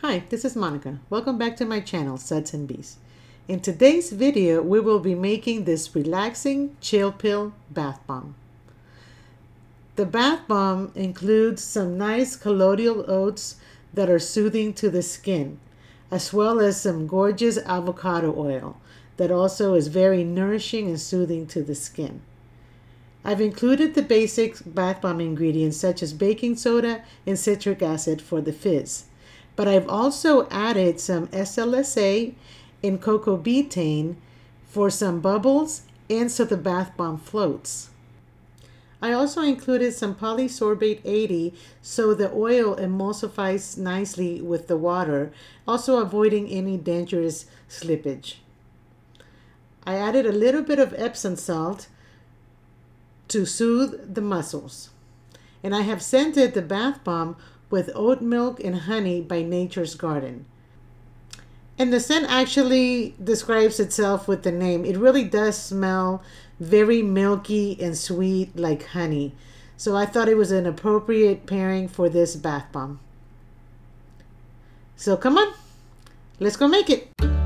Hi, this is Monica. Welcome back to my channel, Suds and Bees. In today's video, we will be making this relaxing chill pill bath bomb. The bath bomb includes some nice colloidal oats that are soothing to the skin, as well as some gorgeous avocado oil that also is very nourishing and soothing to the skin. I've included the basic bath bomb ingredients such as baking soda and citric acid for the fizz but I've also added some SLSA and coco betaine for some bubbles and so the bath bomb floats. I also included some polysorbate 80 so the oil emulsifies nicely with the water, also avoiding any dangerous slippage. I added a little bit of Epsom salt to soothe the muscles. And I have scented the bath bomb with oat milk and honey by Nature's Garden. And the scent actually describes itself with the name. It really does smell very milky and sweet like honey. So I thought it was an appropriate pairing for this bath bomb. So come on, let's go make it.